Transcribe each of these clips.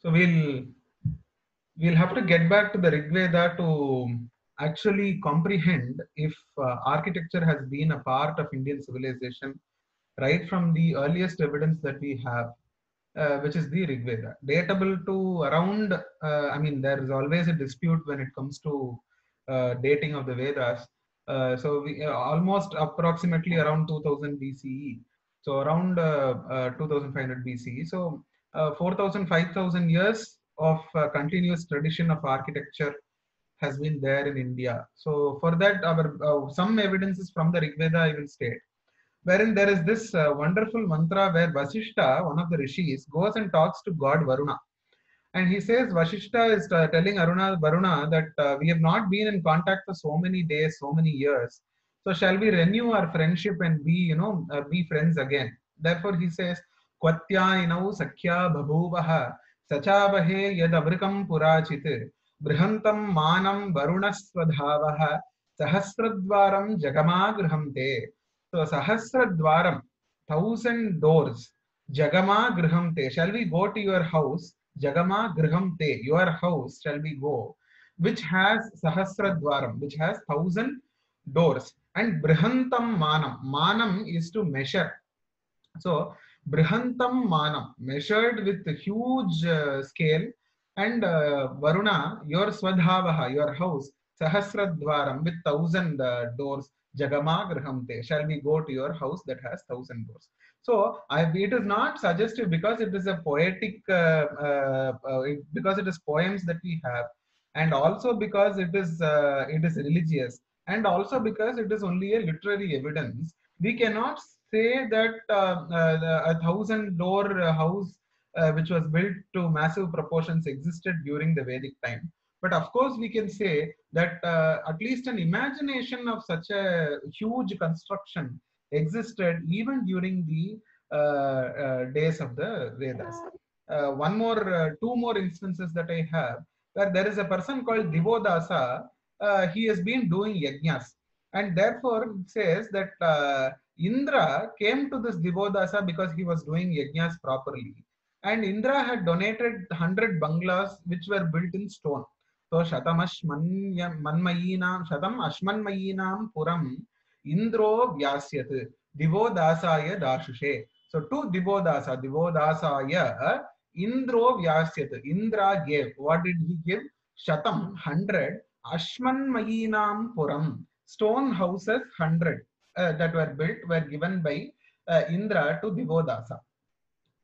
So we'll we'll have to get back to the Rig Veda to actually comprehend if uh, architecture has been a part of Indian civilization right from the earliest evidence that we have, uh, which is the Rig Veda, datable to around. Uh, I mean, there is always a dispute when it comes to uh, dating of the Vedas. Uh, so we uh, almost approximately around 2000 BCE. So around uh, uh, 2500 BCE. So uh, 4000, 5000 years of uh, continuous tradition of architecture has been there in India. So for that, our uh, some evidences from the Rig Veda I will state, wherein there is this uh, wonderful mantra where Vasishta, one of the rishis, goes and talks to God Varuna, and he says Vasishta is uh, telling Aruna Varuna that uh, we have not been in contact for so many days, so many years. So shall we renew our friendship and be, you know, uh, be friends again? Therefore he says, क्वत्यायिनौ सख्या बभूवः। सचावहे यदमृकम् पुराचित्। बृहन्तम् मानम् वरुणस्वधावः। सहस्रद्वारम् जगमागृहम् ते। सो सहस्रद्वारम् thousand doors जगमा गृहम् ते। Shall we go to your house जगमा गृहम् ते। Your house shall we go which has सहस्रद्वारम् which has thousand doors and बृहन्तम् मानम् मानम् is to measure so Brihantam Manam, measured with a huge uh, scale. And uh, Varuna, your Swadhavaha, your house, Sahasradvaram with thousand uh, doors. Jagama Grihamte. Shall we go to your house that has thousand doors? So I, it is not suggestive because it is a poetic, uh, uh, uh, because it is poems that we have, and also because it is it is religious, and also because it is only a literary evidence. We cannot say that uh, uh, a thousand door uh, house which was built to massive proportions existed during the Vedic time. But of course, we can say that at least an imagination of such a huge construction existed even during the uh, uh, days of the Vedas. Uh, one more, two more instances that I have where there is a person called Divodasa. He has been doing yajnas, and therefore says that Indra came to this Divodasa because he was doing yajnas properly, and Indra had donated hundred bungalows which were built in stone. So Shatamashmanya Manmayinam Shatam Ashmanmayinam Puram Indro Vyasyat Divodasaya Dashushe. So to Divodasa, Divodasaya Indro Vyasyat. Indra gave. What did he give? Shatam, hundred. Ashmanmayinam Puram. Stone houses, hundred uh, that were built were given by uh, Indra to Divodasa.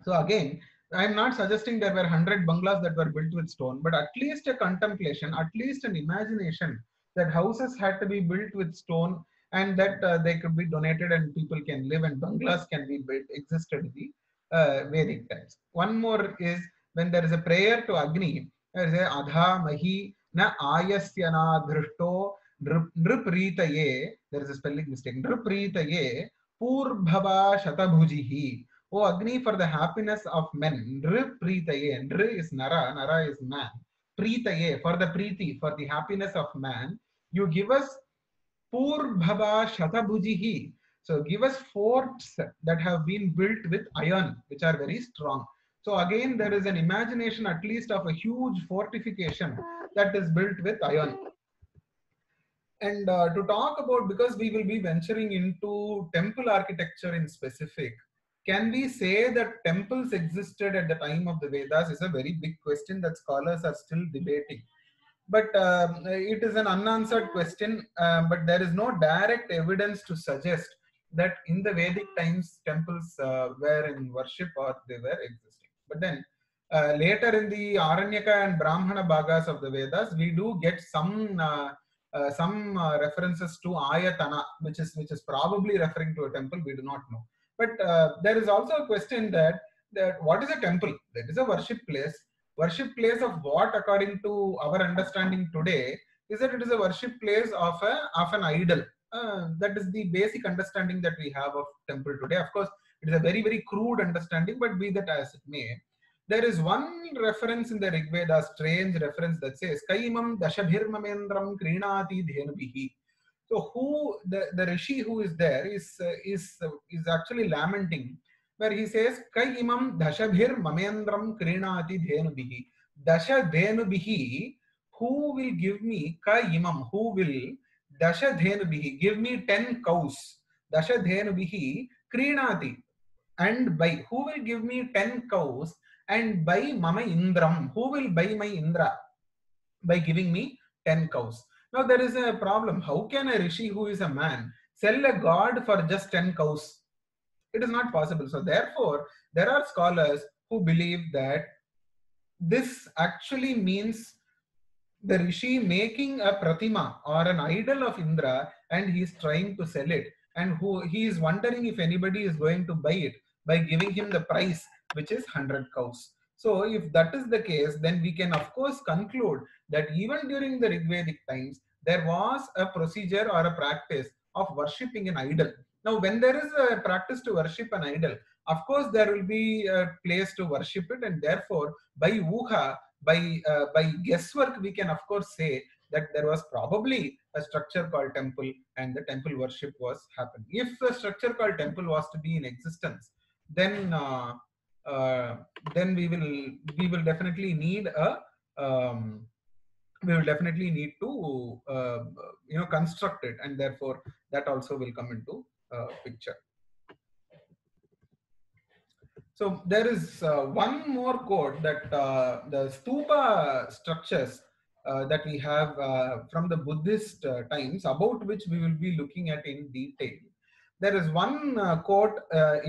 So again, I'm not suggesting there were 100 bungalows that were built with stone, but at least a contemplation, at least an imagination that houses had to be built with stone and that uh, they could be donated and people can live and bungalows can be built existed in the uh, Vedic times. One more is when there is a prayer to Agni, there is a Adha Mahi na Ayasyana Drishto Nripritaye, there is a spelling mistake, Nripritaye Purbhava Shatabhujihi. O Agni, for the happiness of men, Nr Pritaye, Nr is Nara, Nara is man. Pritaye, for the Priti, for the happiness of man, you give us Purbhava Shatabhujihi. So give us forts that have been built with iron, which are very strong. So again, there is an imagination at least of a huge fortification that is built with iron. And uh, to talk about, because we will be venturing into temple architecture in specific, can we say that temples existed at the time of the Vedas is a very big question that scholars are still debating. But um, it is an unanswered question, uh, but there is no direct evidence to suggest that in the Vedic times temples uh, were in worship or they were existing. But then uh, later in the Aranyaka and Brahmana Bhagas of the Vedas, we do get some uh, some uh, references to Ayatana, which is which is probably referring to a temple. We do not know. But uh, there is also a question that that what is a temple? That is a worship place. Worship place of what, according to our understanding today, is that it is a worship place of a of an idol. Uh, that is the basic understanding that we have of temple today. Of course, it is a very very crude understanding, but be that as it may, there is one reference in the Rig Veda, strange reference that says Kaimam Dashabhirmamendram Krinati Dhenubihi. So who the, the rishi who is there is uh, is uh, is actually lamenting where he says, Kai imam dashabhir mamendram krinati dhenubhihi. Dasha dhenubhihi, who will give me, Kai imam, who will, Dasha dhenubhihi, give me 10 cows. Dasha dhenubhihi krinati. And by, who will give me 10 cows and buy mama indram? Who will buy my indra? By giving me 10 cows. Now there is a problem. How can a rishi who is a man sell a god for just 10 cows? It is not possible. So therefore, there are scholars who believe that this actually means the rishi making a pratima or an idol of Indra and he is trying to sell it and who he is wondering if anybody is going to buy it by giving him the price which is 100 cows. So if that is the case, then we can of course conclude that even during the Rigvedic times, there was a procedure or a practice of worshipping an idol. Now, when there is a practice to worship an idol, of course, there will be a place to worship it, and therefore, by uha, by uh, by guesswork, we can of course say that there was probably a structure called temple, and the temple worship was happening. If a structure called temple was to be in existence, then uh, then we will we will definitely need a um, we will definitely need to uh, you know construct it and therefore that also will come into uh, picture. So there is uh, one more code that uh, the stupa structures uh, that we have uh, from the buddhist times about which we will be looking at in detail there is one quote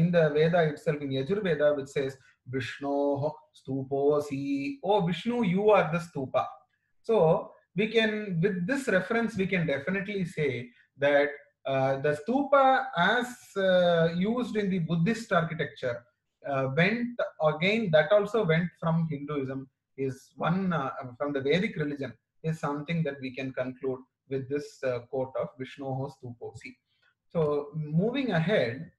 in the veda itself in yajurveda which says vishnu stuposi oh vishnu you are the stupa so we can, with this reference, we can definitely say that uh, the stupa as uh, used in the Buddhist architecture uh, went again, that also went from Hinduism is one from the Vedic religion is something that we can conclude with this quote of Vishnu Stuposi. So moving ahead,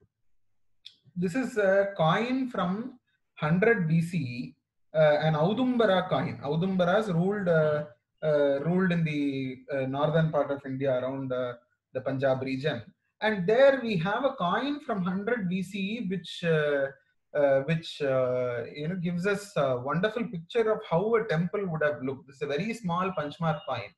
this is a coin from 100 BCE, uh, an Audumbara coin. Audumbaras ruled uh, uh, ruled in the northern part of India around the Punjab region. And there we have a coin from 100 BCE, which uh, which uh, you know gives us a wonderful picture of how a temple would have looked. This is a very small punchmark coin,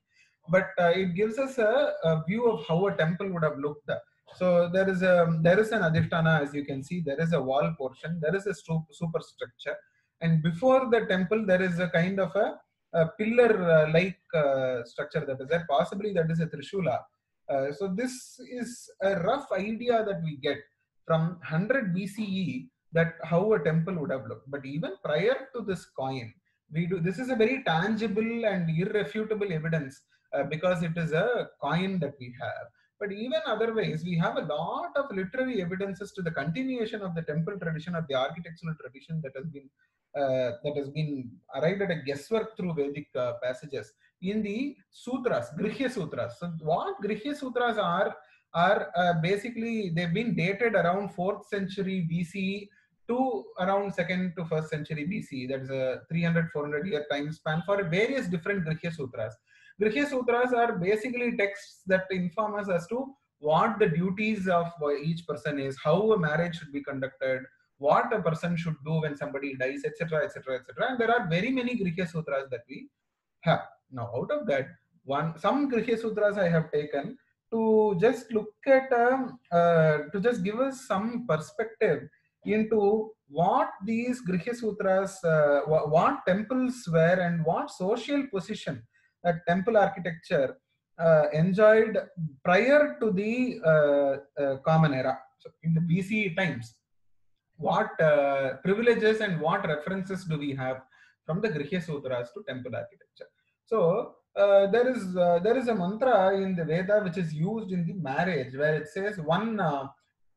but uh, it gives us a, a, view of how a temple would have looked. So there is a there is an adhisthana, as you can see. There is a wall portion. There is a superstructure, and before the temple there is a kind of a, a pillar-like uh, structure that is there. Possibly that is a trishula. Uh, so this is a rough idea that we get from 100 BCE that how a temple would have looked. But even prior to this coin, we do this is a very tangible and irrefutable evidence uh, because it is a coin that we have. But even otherwise, we have a lot of literary evidences to the continuation of the temple tradition or the architectural tradition that has been uh, that has been arrived at a guesswork through Vedic uh, passages in the sutras, Grihya sutras. So what Grihya sutras are are uh, basically they've been dated around 4th century BCE to around 2nd to 1st century BCE. That is a 300 400 year time span for various different Grihya sutras. Grihya sutras are basically texts that inform us as to what the duties of each person is, how a marriage should be conducted, what a person should do when somebody dies, etc., etc., etc. And there are very many Grihya sutras that we have. Now, out of that, one some Grihya sutras I have taken to just look at um, uh, to just give us some perspective into what these Grihya sutras, uh, what temples were, and what social position that temple architecture uh, enjoyed prior to the uh, uh, common era. So, in the BCE times, what uh, privileges and what references do we have from the Grihya sutras to temple architecture? So, uh, there is uh, there is a mantra in the Veda which is used in the marriage where it says one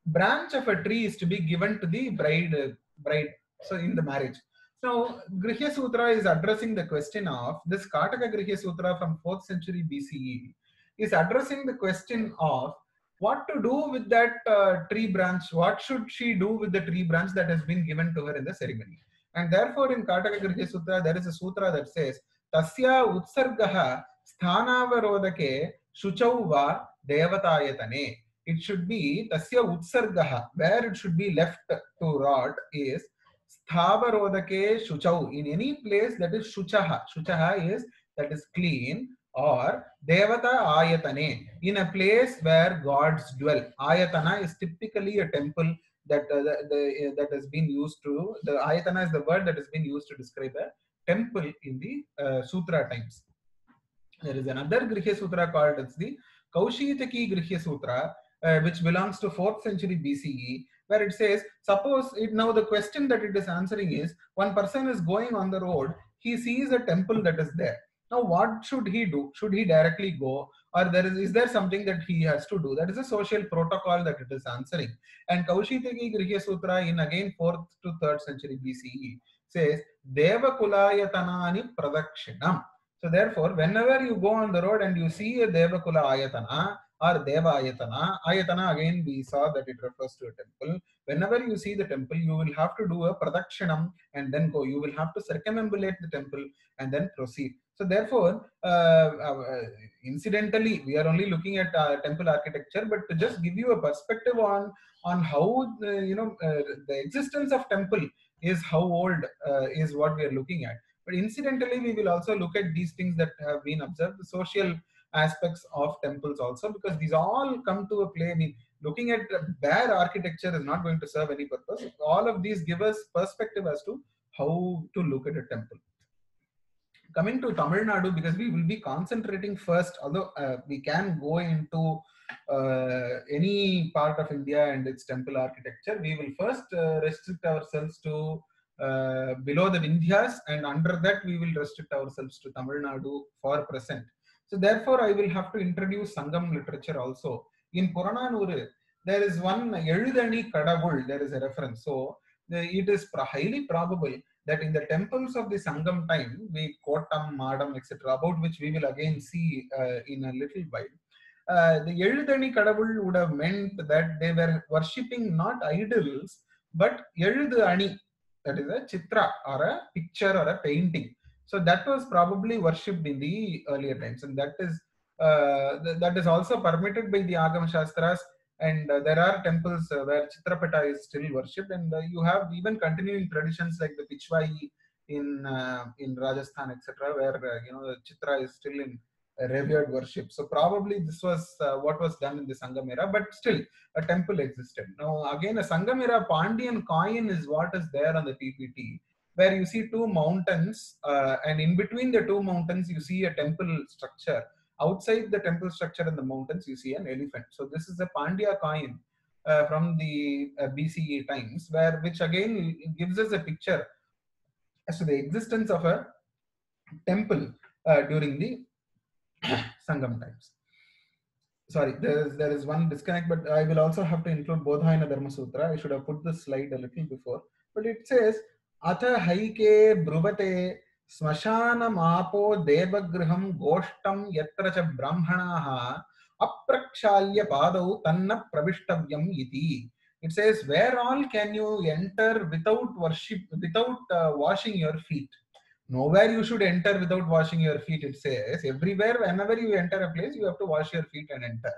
branch of a tree is to be given to the bride bride. So in the marriage. So Grihya Sutra is addressing the question of this Kataka Grihya Sutra from 4th century BCE is addressing the question of what to do with that uh, tree branch. What should she do with the tree branch that has been given to her in the ceremony? And therefore in Kataka Grihya Sutra there is a sutra that says Tasya utsargaha sthanavarodake shuchau va devatayatane. it should be tasya utsargaha, where it should be left to rot is sthavarodake shuchau. In any place that is shuchaha. Shuchaha is that is clean or devata ayatane in a place where gods dwell ayatana is typically a temple that uh, the, the, uh, that has been used to the ayatana is the word that has been used to describe a temple in the uh, sutra times there is another grihya sutra called as the kaushitaki grihya sutra uh, which belongs to 4th century bce where it says suppose it now the question that it is answering is one person is going on the road he sees a temple that is there now, what should he do? Should he directly go, or there is is there something that he has to do? That is a social protocol that it is answering. And Kaushitaki Grihya Sutra in again fourth to third century BCE says Devakulayatana Pradakshinam. So therefore, whenever you go on the road and you see a Devakula Ayatana or Deva Ayatana, Ayatana again we saw that it refers to a temple. Whenever you see the temple, you will have to do a Pradakshinam and then go. You will have to circumambulate the temple and then proceed. So therefore, uh, uh, incidentally, we are only looking at uh, temple architecture, but to just give you a perspective on on how the, you know the existence of temple is how old is what we are looking at. But incidentally, we will also look at these things that have been observed, the social aspects of temples also, because these all come to a play. I mean, looking at bare architecture is not going to serve any purpose. All of these give us perspective as to how to look at a temple coming to Tamil Nadu, because we will be concentrating first, although uh, we can go into uh, any part of India and its temple architecture, we will first uh, restrict ourselves to uh, below the Vindhyas, and under that we will restrict ourselves to Tamil Nadu for present. So therefore, I will have to introduce Sangam literature also. In Purananuru, there is one Eludani Kadavul, there is a reference. So it is highly probable that in the temples of the Sangam time, we Kotam, Madam, etc., about which we will again see uh, in a little while. Uh, the Eludani Kadavul would have meant that they were worshipping not idols, but Eludu that is a chitra or a picture or a painting. So that was probably worshipped in the earlier times, and that is uh, th that is also permitted by the Agama Shastras and uh, there are temples uh, where Chitrapata is still worshipped, and uh, you have even continuing traditions like the Pichwai in in Rajasthan, etc., where you know the Chitra is still in revered worship. So probably this was what was done in the Sangam era, but still a temple existed. Now again, a Sangam era Pandyan coin is what is there on the PPT where you see two mountains uh, and in between the two mountains you see a temple structure outside the temple structure in the mountains, you see an elephant. So this is a Pandya coin uh, from the uh, BCE times, where which again gives us a picture as to the existence of a temple uh, during the Sangam times. Sorry, there is there is one disconnect, but I will also have to include Bodhayana Dharma Sutra. I should have put the slide a little before, but it says Atha Haike Bruvate श्मशानमापो देवगृहं गोष्ठं यत्र च ब्राह्मणाः अप्रक्षाल्य पादौ तन्न प्रविष्टव्यम् इति it says where all can you enter without worship without uh, washing your feet nowhere you should enter without washing your feet it says everywhere whenever you enter a place you have to wash your feet and enter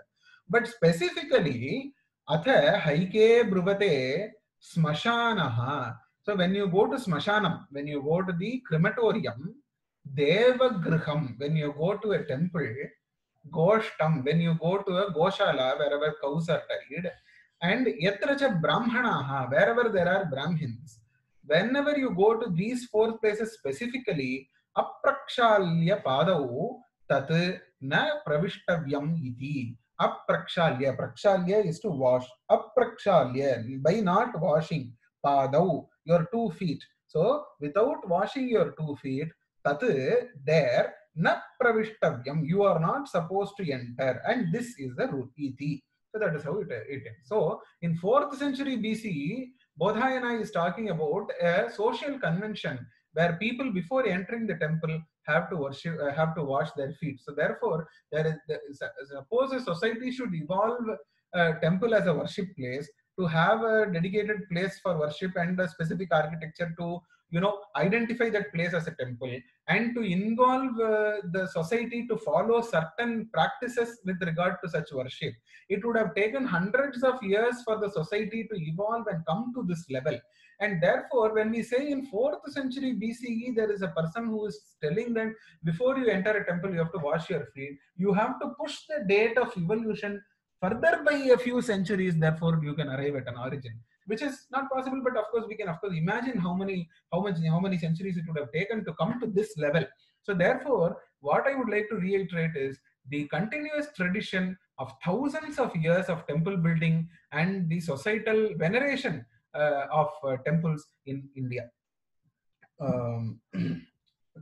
but specifically atha haike bruvate smashanaha So when you go to Smashanam, when you go to the crematorium, Devagriham, when you go to a temple, Goshtam, when you go to a Goshala, wherever cows are tied, and Yatracha Brahmanaha, wherever there are Brahmins, whenever you go to these four places specifically, Aprakshalya Padau Tat Na Pravishtavyam Iti. Aprakshalya. Prakshalya is to wash. Aprakshalya, by not washing. Padau your two feet. So without washing your two feet, tat there na pravishtavyam. You are not supposed to enter, and this is the root Iti. So that is how it, it ends. So in fourth century BCE, Bodhayana is talking about a social convention where people before entering the temple have to worship, uh, have to wash their feet. So therefore, there is, there is suppose a society should evolve a temple as a worship place to have a dedicated place for worship and a specific architecture to you know identify that place as a temple and to involve uh, the society to follow certain practices with regard to such worship. It would have taken hundreds of years for the society to evolve and come to this level. And therefore when we say in 4th century bce there is a person who is telling that before you enter a temple you have to wash your feet. You have to push the date of evolution further by a few centuries therefore you can arrive at an origin which is not possible but of course we can of course imagine how many how much how many centuries it would have taken to come to this level. So therefore what i would like to reiterate is the continuous tradition of thousands of years of temple building and the societal veneration uh, of uh, temples in india. Um,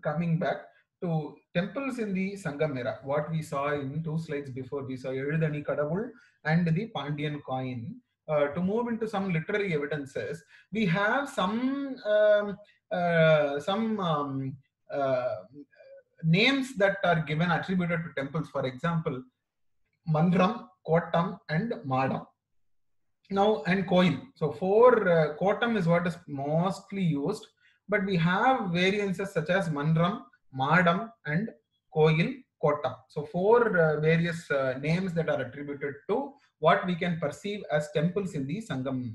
coming back to temples in the Sangam era, what we saw in two slides before, we saw Eludani Kadavul and the Pandian coin. Uh, to move into some literary evidences, we have some um, uh, some um, uh, names that are given attributed to temples. For example, Mandram, Kottam, and Madam. Now and Koil. So for uh, Kotam is what is mostly used, but we have variances such as Mandram, Madam, and Koil, Kotam. So four uh, various uh, names that are attributed to what we can perceive as temples in the Sangam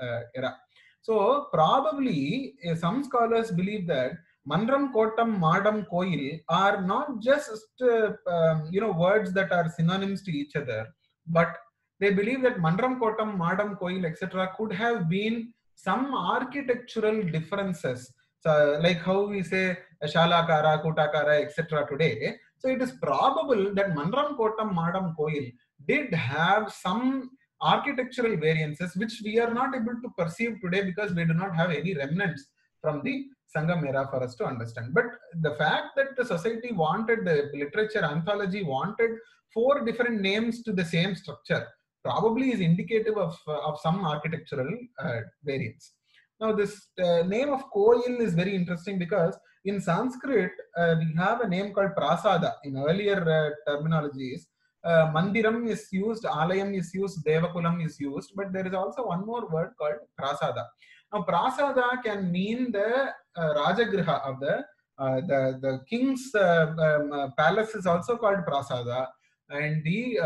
uh, era. So probably uh, some scholars believe that Mandram, Kotam, Madam, Koil are not just uh, um, you know words that are synonyms to each other, but they believe that Mandram, Kotam, Madam, Koil, etc. could have been some architectural differences. So like how we say Shalakara, Kotakara, etc. today. So it is probable that Mandram, Kotam, Madam, Koil did have some architectural variances which we are not able to perceive today because we do not have any remnants from the Sangam era for us to understand. But the fact that the society wanted, the literature anthology wanted four different names to the same structure probably is indicative of, uh, of some architectural uh, variance. Now this uh, name of Koil is very interesting because in Sanskrit we have a name called Prasada in earlier terminologies uh, mandiram is used, alayam is used, devakulam is used, but there is also one more word called prasada. Now, prasada can mean the uh, rajagriha of the uh, the the king's um, palace is also called prasada, and the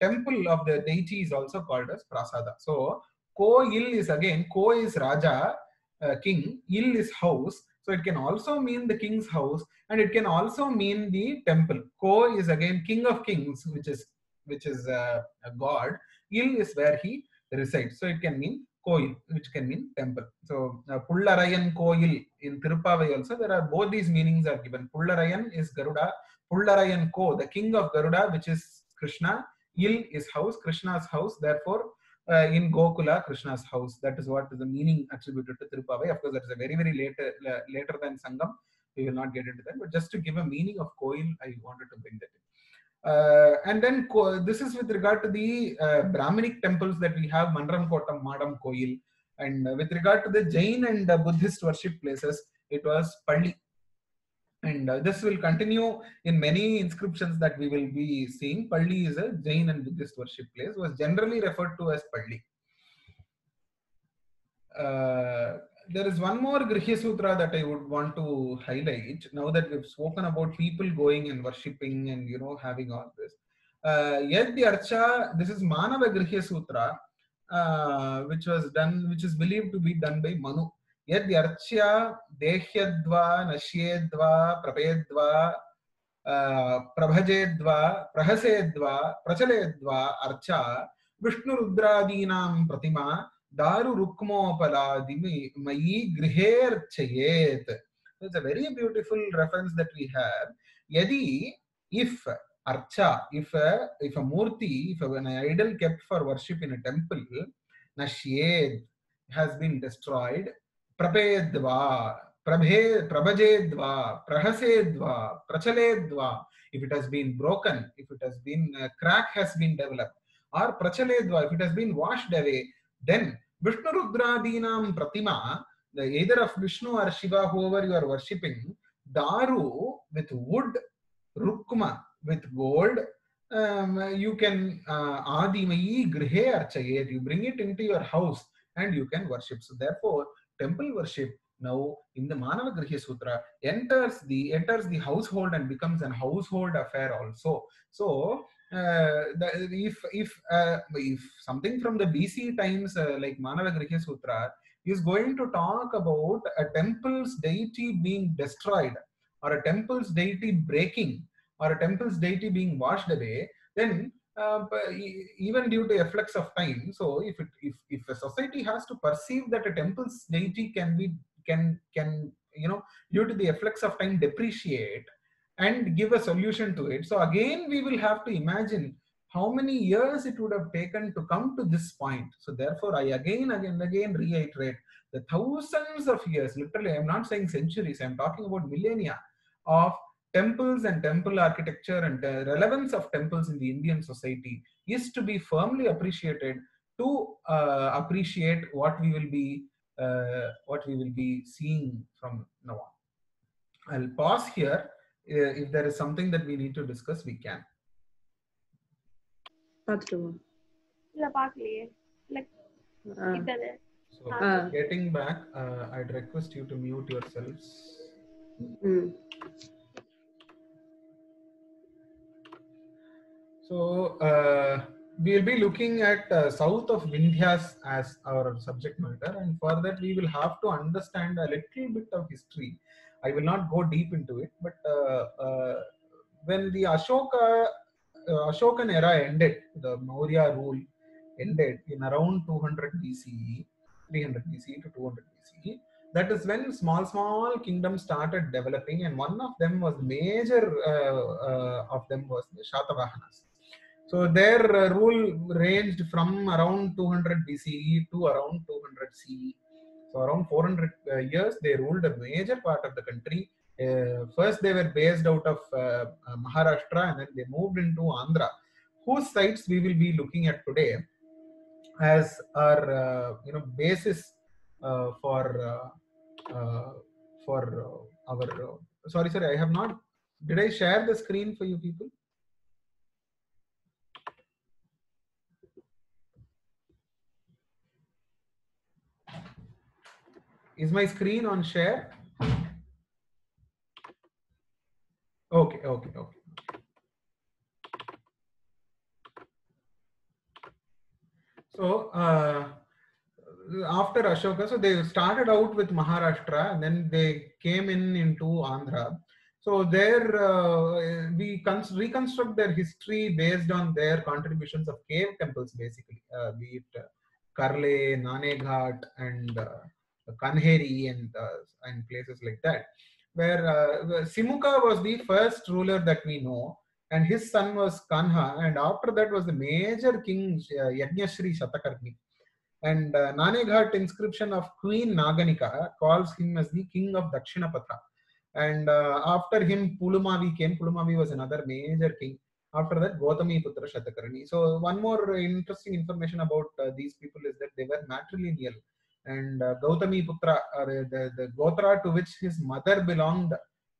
temple of the deity is also called as prasada. So, ko il is again ko is raja, king, il is house. So it can also mean the king's house and it can also mean the temple. Ko is again king of kings, which is which is uh, a god. Il is where he resides. So it can mean Koil, which can mean temple. So uh, Koil in Tirupavai also there are both these meanings are given. Pullarayan is Garuda. Pullarayan Ko, the king of Garuda, which is Krishna. Il is house, Krishna's house. Therefore, uh, in Gokula, Krishna's house. That is what is the meaning attributed to Tirupavai. Of course, that is a very, very later, uh, later than Sangam. We will not get into that. But just to give a meaning of Koil, I wanted to bring that in. Uh, and then this is with regard to the uh, Brahminic temples that we have, Mandram Kotam, Madam Koil. And with regard to the Jain and Buddhist worship places, it was Palli. And uh, this will continue in many inscriptions that we will be seeing. Palli is a Jain and Buddhist worship place, was generally referred to as Palli. Uh, there is one more Grihya Sutra that I would want to highlight now that we've spoken about people going and worshipping and you know having all this. Uh, Yad Archa, this is Manava Grihya Sutra, uh, which was done, which is believed to be done by Manu. यद्यर्च्य देह्यद्वा नश्येद्वा प्रपेद्वा प्रभजेद्वा प्रहसेद्वा प्रचलेद्वा अर्चा विष्णुरुद्रादीनां प्रतिमा दारुरुक्मोपलादिमयी गृहेर्चयेत् It's a very beautiful reference that we have. Yadi, if archa, if a, if a murti, if an idol kept for worship in a temple, nashyed, has been destroyed, prapedva, prabhe, prabhajedva, prahasedva, prachaledva, if it has been broken, if it has been, a crack has been developed, or prachaledva, if it has been washed away, then Vishnu Rudradinam Pratima, the either of Vishnu or Shiva, whoever you are worshipping, Daru with wood, Rukma with gold, um, you can uh, Adimayi Grihe Archayet, you bring it into your house and you can worship. So therefore, temple worship now in the Manava Griha Sutra enters the enters the household and becomes an household affair also. So uh, the, if if uh, if something from the BC times uh, like Manava Griha Sutra is going to talk about a temple's deity being destroyed or a temple's deity breaking or a temple's deity being washed away, then uh, even due to efflux of time, so if it, if if a society has to perceive that a temple's deity can be can can you know due to the efflux of time depreciate and give a solution to it. So again, we will have to imagine how many years it would have taken to come to this point. So therefore, I again, again, again reiterate the thousands of years, literally, I'm not saying centuries, I'm talking about millennia of temples and temple architecture and the relevance of temples in the Indian society is to be firmly appreciated to uh, appreciate what we will be uh, what we will be seeing from now on. I'll pause here. Uh, if there is something that we need to discuss, we can. Ah. So, ah. getting back, uh, I'd request you to mute yourselves. Mm. So, uh, we'll be looking at uh, south of Vindhyas as our subject matter, and for that, we will have to understand a little bit of history. I will not go deep into it, but uh, uh, when the Ashoka uh, Ashokan era ended, the Maurya rule ended in around 200 BCE, 300 BCE to 200 BCE. That is when small, small kingdoms started developing, and one of them was major uh, uh, of them was the Shatavahanas. So their uh, rule ranged from around 200 BCE to around 200 CE. So around 400 uh, years, they ruled a major part of the country. Uh, first, they were based out of uh, uh, Maharashtra, and then they moved into Andhra, whose sites we will be looking at today as our uh, you know basis for for our. Sorry, sorry, I have not. Did I share the screen for you people? Is my screen on share? Okay, okay, okay. So uh, after Ashoka, so they started out with Maharashtra and then they came in into Andhra. So there uh, we cons- reconstruct their history based on their contributions of cave temples, basically, uh, be it Karle, Naneghat, and uh, Kanheri, and uh, and places like that. Where uh, Simuka was the first ruler that we know, and his son was Kanha, and after that was the major king uh, Yajnashri Shatakarni. And uh, Naneghat inscription of Queen Naganika calls him as the king of Dakshinapatha. And uh, after him, Pulumavi came. Pulumavi was another major king. After that, Gautami Putra Shatakarni. So one more interesting information about uh, these people is that they were matrilineal. And uh, Gautami Putra, or the, the Gotra to which his mother belonged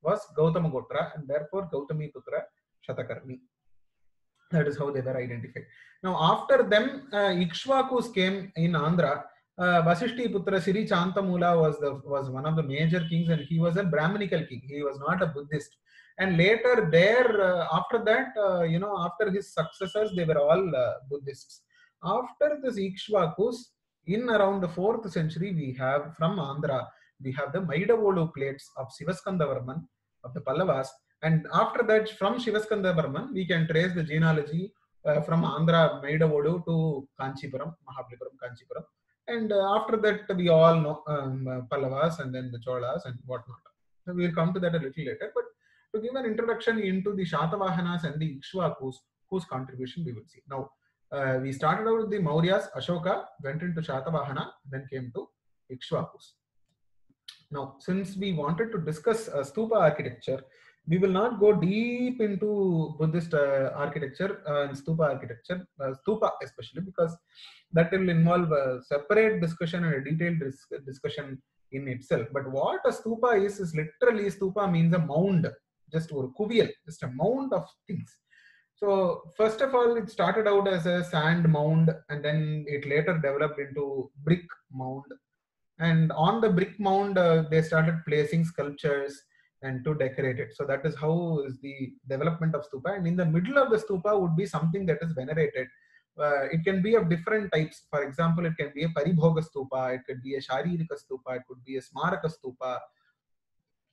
was Gautama Gotra, and therefore Gautami Putra Shatakarni. That is how they were identified. Now, after them, uh, Ikshvakus came in Andhra. Uh, Vasishti Putra Siri Chantamula was the was one of the major kings, and he was a Brahminical king. He was not a Buddhist. And later, there uh, after that, uh, you know, after his successors, they were all uh, Buddhists. After this Ikshvakus, in around the fourth century, we have from Andhra, we have the Maidavolu plates of Sivaskandavarman of the Pallavas. And after that, from Shivaskandavarman, we can trace the genealogy uh, from Andhra Maidavolu to Kanchipuram, Mahabalipuram, Kanchipuram. And uh, after that, we all know um, uh, Pallavas and then the Cholas and whatnot. So we will come to that a little later. But to give an introduction into the Shatavahanas and the Ikshvakus, whose contribution we will see. Now, uh, we started out with the Mauryas, Ashoka, went into Shatavahana, then came to Ikshvakus. Now, since we wanted to discuss uh, stupa architecture, we will not go deep into Buddhist uh, architecture and stupa architecture, uh, stupa especially, because that will involve a separate discussion and a detailed dis- discussion in itself. But what a stupa is, is literally stupa means a mound, just or kuviyal, just a mound of things. So first of all, it started out as a sand mound, and then it later developed into brick mound. And on the brick mound, uh, they started placing sculptures and to decorate it. So that is how is the development of stupa. And in the middle of the stupa would be something that is venerated. Uh, it can be of different types. For example, it can be a paribhoga stupa, it could be a sharirika stupa, it could be a smaraka stupa,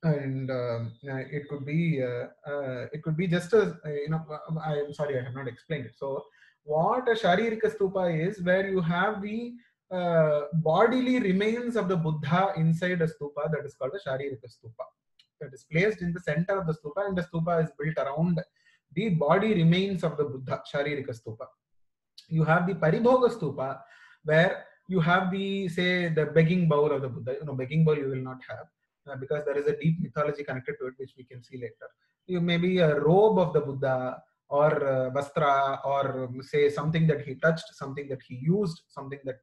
and um, uh, it could be uh, uh, it could be just a you know I'm sorry I have not explained it. So what a sharirika stupa is, where you have the uh, bodily remains of the Buddha inside a stupa that is called a sharirika stupa. That is placed in the center of the stupa, and the stupa is built around the body remains of the Buddha, sharirika stupa. You have the paribhoga stupa, where you have the say the begging bowl of the Buddha. You know, begging bowl you will not have because there is a deep mythology connected to it, which we can see later. You may be a robe of the Buddha or uh, vastra or um, say something that he touched, something that he used, something that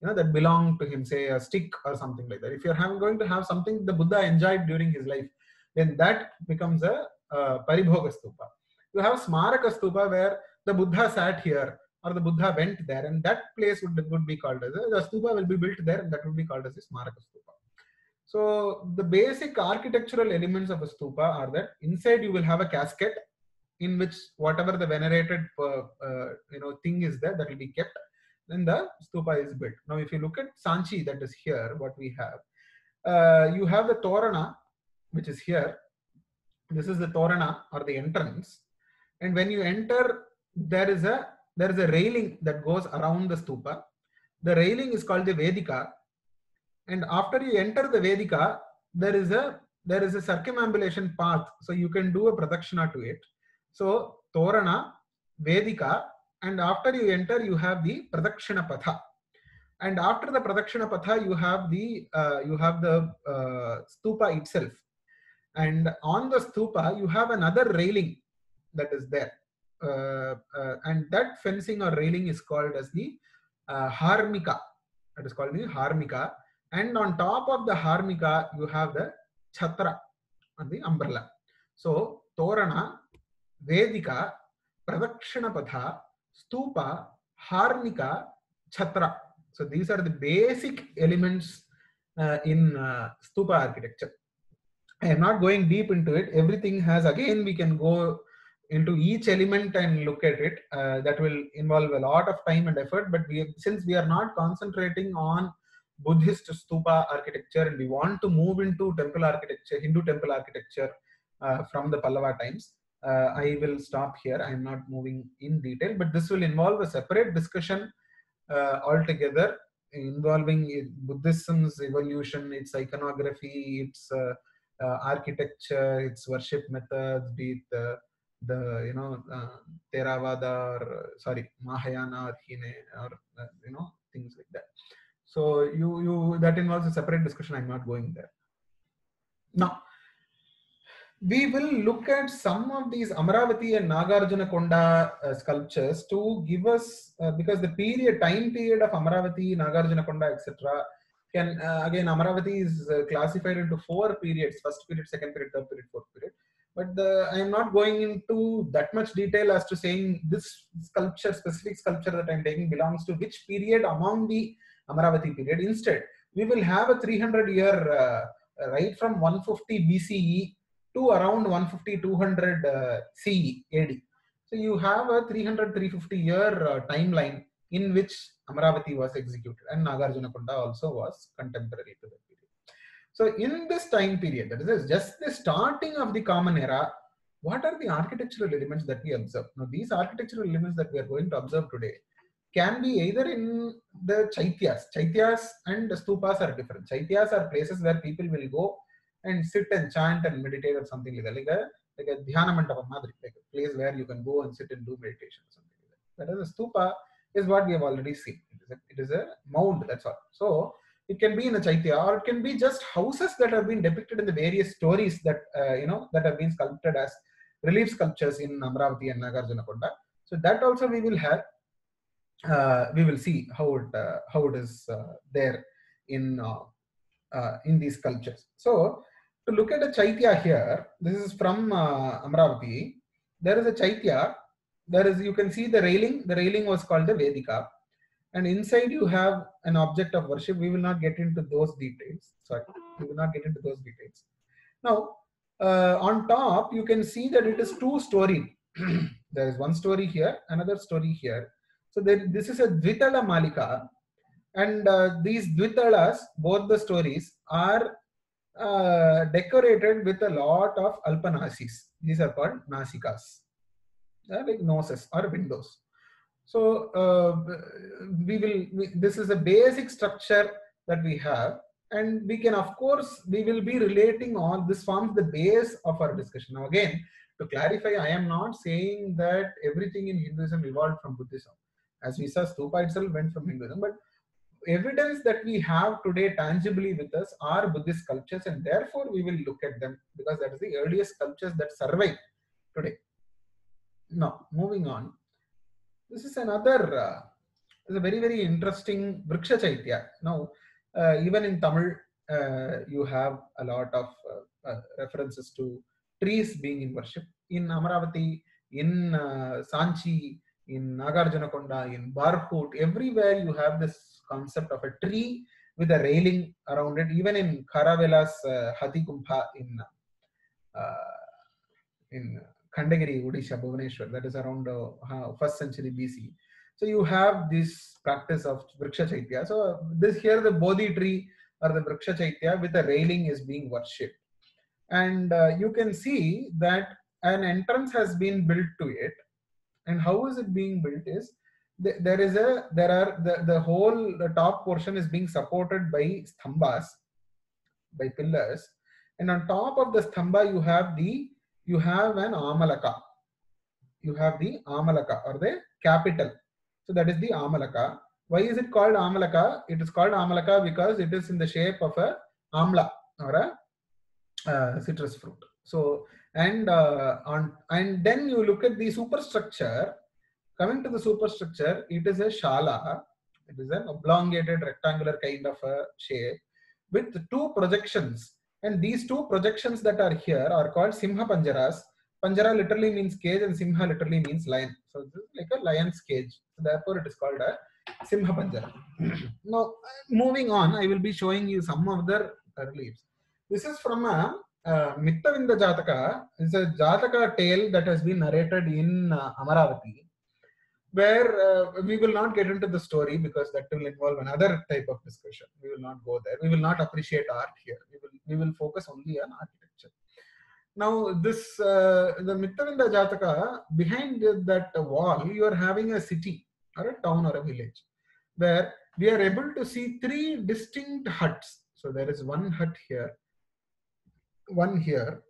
you know that belonged to him, say a stick or something like that. If you're having, going to have something the Buddha enjoyed during his life, then that becomes a uh, paribhoga stupa. You have smaraka stupa where the Buddha sat here or the Buddha went there, and that place would, would be called as a, the stupa will be built there, and that would be called as a smaraka stupa. So the basic architectural elements of a stupa are that inside you will have a casket in which whatever the venerated uh, uh, you know thing is there that will be kept. Then the stupa is built. Now, if you look at Sanchi that is here, what we have, uh, you have the Torana, which is here. This is the Torana or the entrance, and when you enter, there is a there is a railing that goes around the stupa. The railing is called the Vedika, and after you enter the Vedika, there is a there is a circumambulation path, so you can do a pradakshina to it. So Torana, Vedika, and after you enter, you have the pradakshina patha. And after the pradakshina patha, you have the uh, you have the uh, stupa itself. And on the stupa, you have another railing that is there. Uh, uh, and that fencing or railing is called as the uh, harmika. That is called the harmika. And on top of the harmika, you have the chhatra and the umbrella. So Torana, Vedika, Pradakshina Stupa, Harmika, Chhatra. So these are the basic elements uh, in uh, Stupa architecture. I am not going deep into it. Everything has, again, we can go into each element and look at it. Uh, that will involve a lot of time and effort. But we, since we are not concentrating on Buddhist stupa architecture and we want to move into temple architecture, Hindu temple architecture uh, from the Pallava times, uh, I will stop here. I am not moving in detail, but this will involve a separate discussion uh, altogether involving Buddhism's evolution, its iconography, its uh, uh, architecture, its worship methods, be it the, you know uh, Theravada or sorry Mahayana or Hine or you know things like that. So you you that involves a separate discussion. I'm not going there. Now we will look at some of these Amaravati and Nagarjuna Konda uh, sculptures to give us uh, because the period time period of Amaravati, Nagarjuna Konda, etc. Can uh, again Amaravati is uh, classified into four periods: first period, second period, third period, fourth period. But the, I am not going into that much detail as to saying this sculpture, specific sculpture that I'm taking belongs to which period among the Amaravati period. Instead, we will have a 300 year uh, right from 150 BCE to around 150 200 uh, CE AD. So you have a 300 350 year uh, timeline in which Amaravati was executed and Nagarjunakonda also was contemporary to that period. So in this time period, that is just the starting of the common era, what are the architectural elements that we observe? Now these architectural elements that we are going to observe today can be either in the chaityas. Chaityas and stupas are different. Chaityas are places where people will go and sit and chant and meditate or something like that, like a like a dhyana mandapa madri, like a place where you can go and sit and do meditation or something like that. Whereas a stupa is what we have already seen. It is a, it is a mound, that's all. So it can be in a chaitya or it can be just houses that have been depicted in the various stories that uh, you know that have been sculpted as relief sculptures in Amravati and Nagarjuna Konda. So that also we will have we will see how it uh, how it is uh, there in uh, in these cultures. So to look at a chaitya here, this is from Amravati. There is a chaitya. There is you can see the railing. The railing was called the vedika. And inside you have an object of worship. We will not get into those details. Sorry we will not get into those details. Now uh, on top you can see that it is two story there is one story here another story here so there, this is a dvitala malika. And uh, these dvitalas both the stories are uh, decorated with a lot of alpanasis. These are called nasikas. Uh, like noses or windows. So uh, we will we, this is a basic structure that we have. And we can of course we will be relating all this forms the base of our discussion. Now again to clarify i am not saying that everything in hinduism evolved from buddhism as we saw stupa itself went from hinduism but evidence that we have today tangibly with us are buddhist sculptures and therefore we will look at them because that is the earliest sculptures that survive today. Now moving on. This is another uh, is a very very interesting vriksha chaitya now uh, even in tamil uh, you have a lot of uh, uh, references to trees being in worship. In amaravati in uh, sanchi in nagarjunakonda in Bharhut everywhere you have this concept of a tree with a railing around it even in Kharavela's uh, in uh, in Khandagiri, Odisha, Bhubaneswar, that is around uh, first century BC. So you have this practice of Vriksha Chaitya. So this here the Bodhi tree or the Vriksha Chaitya with a railing is being worshipped. And uh, you can see that an entrance has been built to it. And how is it being built is th- there is a there are the, the whole the top portion is being supported by stambas by pillars. And on top of the stamba you have the you have an amalaka. You have the amalaka or the capital. So that is the amalaka. Why is it called amalaka? It is called amalaka because it is in the shape of a amla or a uh, citrus fruit. So and uh, on and then you look at the superstructure. Coming to the superstructure it is a shala. It is an oblongated rectangular kind of a shape with two projections. And these two projections that are here are called simha panjaras. Panjara literally means cage and simha literally means lion. So this is like a lion's cage. So therefore it is called a simha panjara. Now moving on i will be showing you some of the reliefs this is from a uh, Mittavinda Jataka is a Jataka tale that has been narrated in uh, Amaravati, where uh, we will not get into the story because that will involve another type of discussion. We will not go there. We will not appreciate art here. We will we will focus only on architecture. Now, this uh, the Mittavinda Jataka behind that wall, you are having a city or a town or a village, where we are able to see three distinct huts. So there is one hut here, one here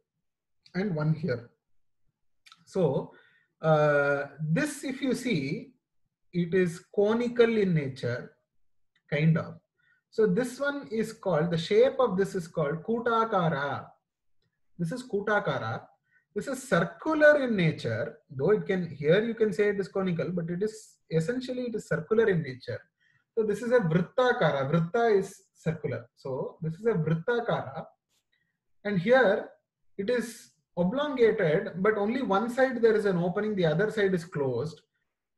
and one here. So uh, this if you see it is conical in nature kind of. So this one is called the shape of this is called kutakara. This is kutakara. This is circular in nature though it can here you can say it is conical but it is essentially it is circular in nature. So this is a vrittakara vritta is circular. So this is a vrittakara and here it is oblongated but only one side there is an opening the other side is closed.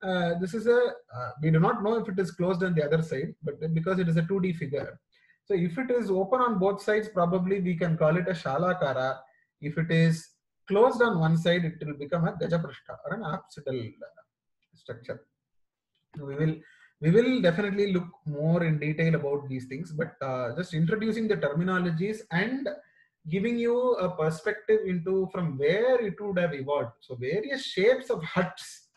Uh, this is a uh, we do not know if it is closed on the other side but because it is a 2d figure. So if it is open on both sides probably we can call it a shalakara. If it is closed on one side it will become a gajaprashta or an apsidal structure. We will we will definitely look more in detail about these things but uh, just introducing the terminologies and giving you a perspective into from where it would have evolved. So various shapes of huts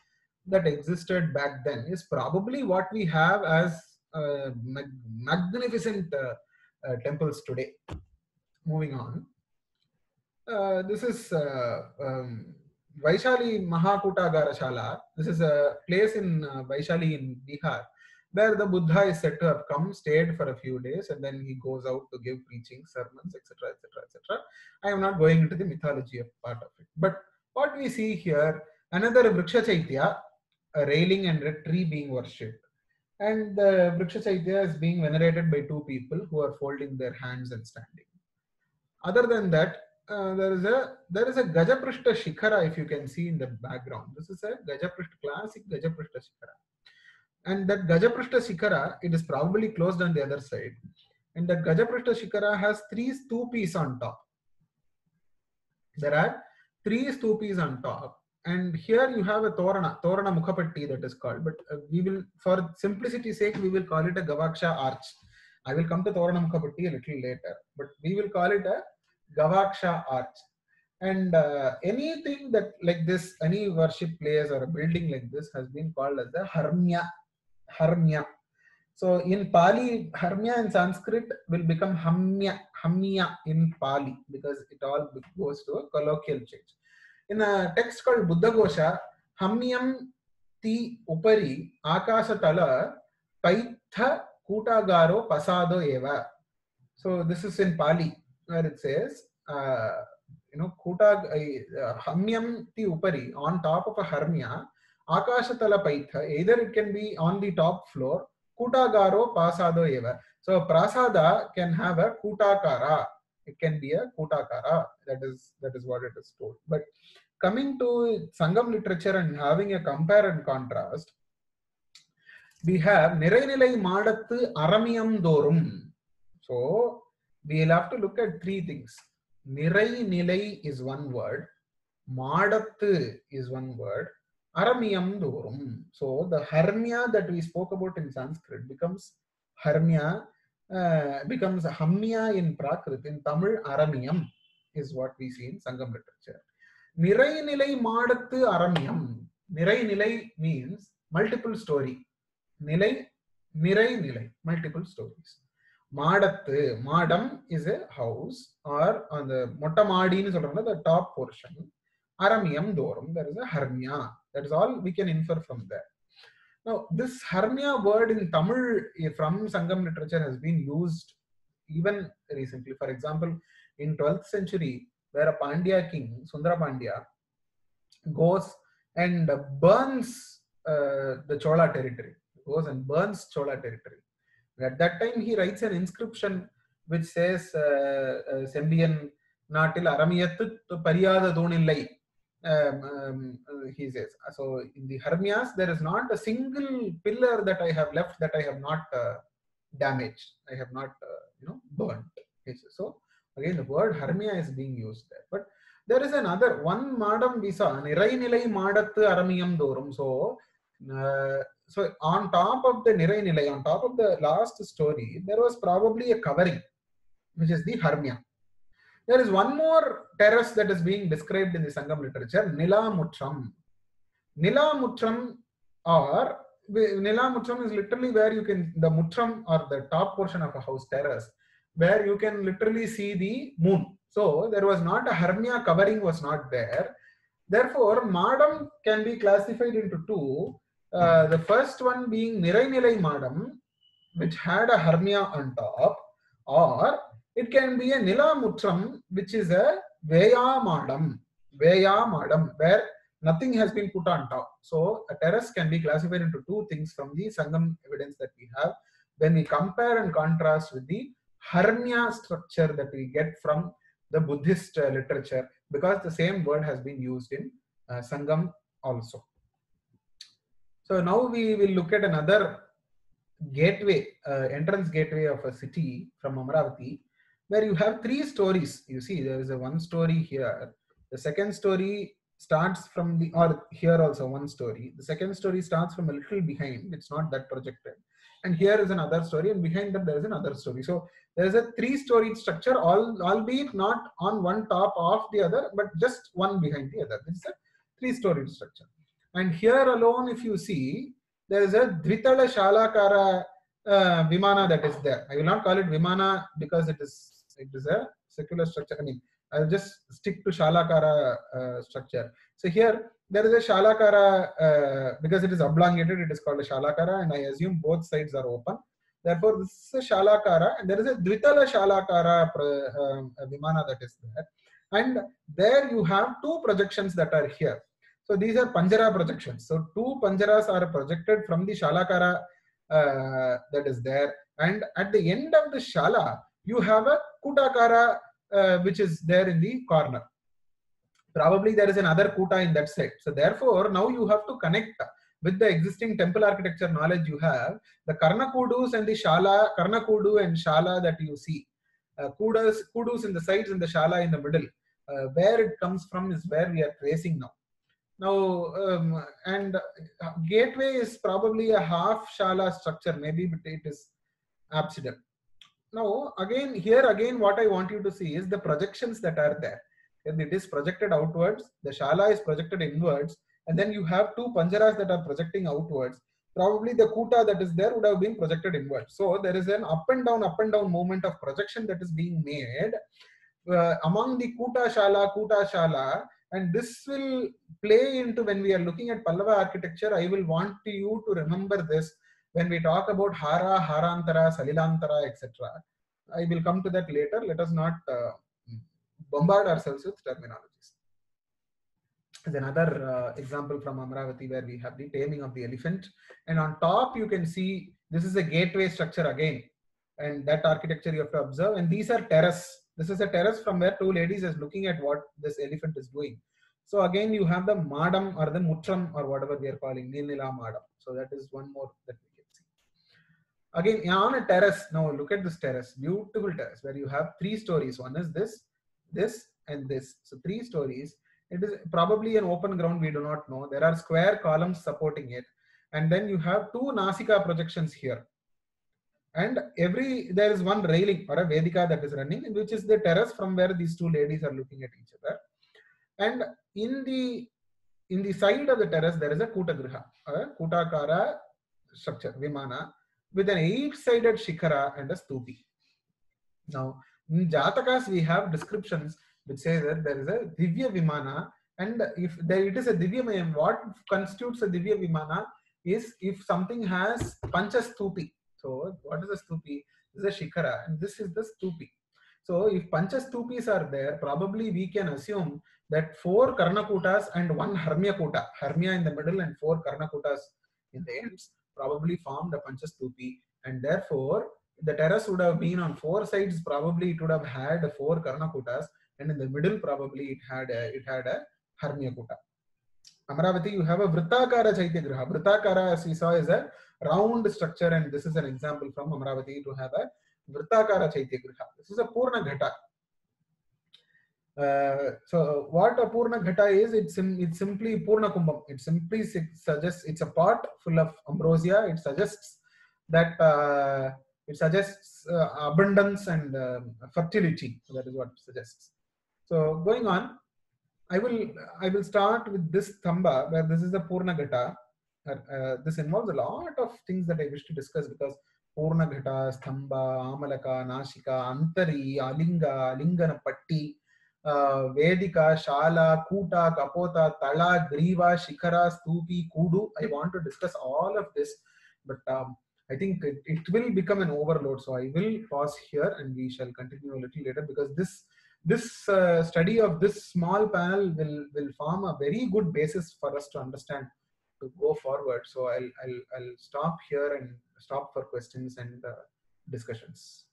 that existed back then is probably what we have as uh, mag magnificent uh, uh, temples today. Moving on. Uh, this is uh, um, Vaishali Mahakutagara Shala. This is a place in uh, Vaishali in Bihar where the Buddha is said to have come, stayed for a few days, and then he goes out to give preaching, sermons, etc., etc., etc. I am not going into the mythology of part of it. But what we see here, another Vriksha Chaitya, a railing and a tree being worshipped. And the Vriksha Chaitya is being venerated by two people who are folding their hands and standing. Other than that, uh, there is a there is a Gajaprishta Shikhara if you can see in the background. This is a Gajaprishta classic Gajaprishta Shikhara, and that Gajaprishta Shikhara it is probably closed on the other side, and that Gajaprishta Shikhara has three stupis on top. There are three stupis on top, and here you have a Torana Torana Mukhapatti that is called, but uh, we will for simplicity's sake we will call it a Gavaksha arch. I will come to Torana Mukhapatti a little later, but we will call it a Gavaksha arch. And uh, anything that like this, any worship place or a building like this has been called as the Harmya. Harmya. So in Pali, Harmya in Sanskrit will become Hamya, Hamya in Pali because it all goes to a colloquial change. In a text called Buddha Gosha, Hamyam ti upari akasatala paitha kutagaro pasado eva. So this is in Pali where it says, uh, you know, kuta uh, hamyam ti upari on top of a harmya, akashatala paitha. Either it can be on the top floor, kutagaro pasado eva. So prasada can have a kutakara. It can be a kutakara. That is that is what it is told. But coming to Sangam literature and having a compare and contrast, we have Nirainilai Madathu Aramiyam Dorum. So we'll have to look at three things. Nirai Nilai is one word, Madathu is one word, aramiyam durum so the harmya that we spoke about in sanskrit becomes harmya uh, becomes hamya in prakrit in tamil aramiyam is what we see in sangam literature நிறைநிலை மாடத்து அரமியம் நிறைநிலை means multiple storey நிலை நிறைநிலை multiple stories மாடத்து மாடம் is a house or அந்த மொட்டை மாடின்னு சொல்றாங்க டாப் போர்ஷன் அரமியம் தோறும் தர் இஸ் அ ஹர்மியா That is all we can infer from there. Now, this harmya word in Tamil eh, from Sangam literature has been used even recently. For example, in 12th century, where a Pandya king, Sundara Pandya, goes and burns uh, the Chola territory, goes and burns Chola territory. At that time, he writes an inscription which says, uh, uh, Sembiyan நாட்டில் அறமியத்து பரியாத தூணில்லை um, um, he says. So in the Harmyas, there is not a single pillar that I have left that I have not uh, damaged. I have not, uh, you know, burnt. So again, the word Harmya is being used there. But there is another one madam visa, nirai nilai madathu aramiyam dorum. So, uh, so on top of the nirai nilai, on top of the last story, there was probably a covering, which is the Harmya. There is one more terrace that is being described in the Sangam literature, Nila Mutram. Nila Mutram or Nila Mutram is literally where you can, the Mutram or the top portion of a house terrace, where you can literally see the moon. So there was not a Harmya covering was not there. Therefore, Madam can be classified into two. Uh, the first one being Nirai Nilai Madam, which had a Harmya on top, or it can be a Nila Mutram, which is a Veya Madam, Veya Madam, where nothing has been put on top. So a terrace can be classified into two things from the Sangam evidence that we have. When we compare and contrast with the Harmya structure that we get from the Buddhist uh, literature, because the same word has been used in uh, Sangam also. So now we will look at another gateway, uh, entrance gateway of a city from Amravati, where you have three stories. You see, there is a one story here. The second story starts from the, or here also one story. The second story starts from a little behind. It's not that projected. And here is another story, and behind that there is another story. So there is a three-storied structure, all, albeit not on one top of the other, but just one behind the other. This is a three-storied structure. And here alone, if you see, there is a Dvitala Shalakara uh, Vimana that is there. I will not call it Vimana because it is it is a secular structure. I mean, I'll just stick to Shalakara uh, structure. So here there is a Shalakara uh, because it is oblongated. It is called a Shalakara, and I assume both sides are open. Therefore, this is a Shalakara, and there is a Dvitala Shalakara uh, Vimana that is there. And there you have two projections that are here. So these are Panjara projections. So two Panjaras are projected from the Shalakara uh, that is there. And at the end of the Shala, you have a Kutakara uh, which is there in the corner. Probably there is another kuta in that set. So therefore now you have to connect with the existing temple architecture knowledge you have the karnakudus and the shala karnakudu and shala that you see. Uh, kudas kudus in the sides and the shala in the middle. Uh, where it comes from is where we are tracing now. Now um, and uh, gateway is probably a half shala structure. Maybe but it is apsidal now again here again what i want you to see is the projections that are there. And it is projected outwards the shala is projected inwards and then you have two panjaras that are projecting outwards. Probably the kuta that is there would have been projected inwards. So there is an up and down up and down movement of projection that is being made uh, among the kuta shala kuta shala and this will play into when we are looking at pallava architecture i will want you to remember this when we talk about hara harantara salilantara etc i will come to that later let us not uh, bombard ourselves with terminologies is another uh, example from Amravati where we have the taming of the elephant. And on top, you can see this is a gateway structure again. And that architecture you have to observe. And these are terrace. This is a terrace from where two ladies is looking at what this elephant is doing. So again, you have the madam or the mutram or whatever we are calling Nilnila madam. So that is one more that. Again, on a terrace, now look at this terrace, beautiful terrace where you have three stories. One is this, this, and this. So three stories. It is probably an open ground we do not know. There are square columns supporting it. And then you have two nasika projections here. And every there is one railing or a vedika that is running which is the terrace from where these two ladies are looking at each other. And in the in the side of the terrace there is a kutagriha a kutakara structure vimana with an eight sided shikara and a stupi now in jatakas we have descriptions which say that there is a Divya Vimana and if there it is a Divya Mayam, what constitutes a Divya Vimana is if something has Pancha Stupi. So what is a Stupi? This is a Shikara and this is the Stupi. So if Pancha Stupis are there, probably we can assume that four Karnakutas and one Harmya Kuta, Harmya in the middle and four Karnakutas in the ends probably formed a Pancha Stupi and therefore the terrace would have been on four sides probably it would have had four Karnakutas and in the middle probably it had a, it had a Harmya Kuta. Amravati, you have a Vrittakara Chaitya Griha. Vrittakara, as we saw, is a round structure, and this is an example from Amaravati to have a Vrittakara Chaitya Griha. This is a Purna Ghata. Uh, so what a Purna Ghata is, it's, sim it's simply Purna Kumbham. It simply suggests it's a pot full of ambrosia. It suggests that uh, it suggests uh, abundance and fertility. That is what it suggests. So going on, I will I will start with this thamba where this is the Purna Ghata. Uh, this involves a lot of things that I wish to discuss because Purna Ghata, Stamba, Amalaka, Nashika, Antari, Alinga, Alingana Patti, uh, Vedika, Shala, Kuta, Kapota, Tala, Griva, Shikara, Stupi, Kudu. I want to discuss all of this, but um, I think it, will become an overload. So I will pause here and we shall continue a little later because this this uh, study of this small panel will will form a very good basis for us to understand to go forward so i'll i'll, I'll stop here and stop for questions and uh, discussions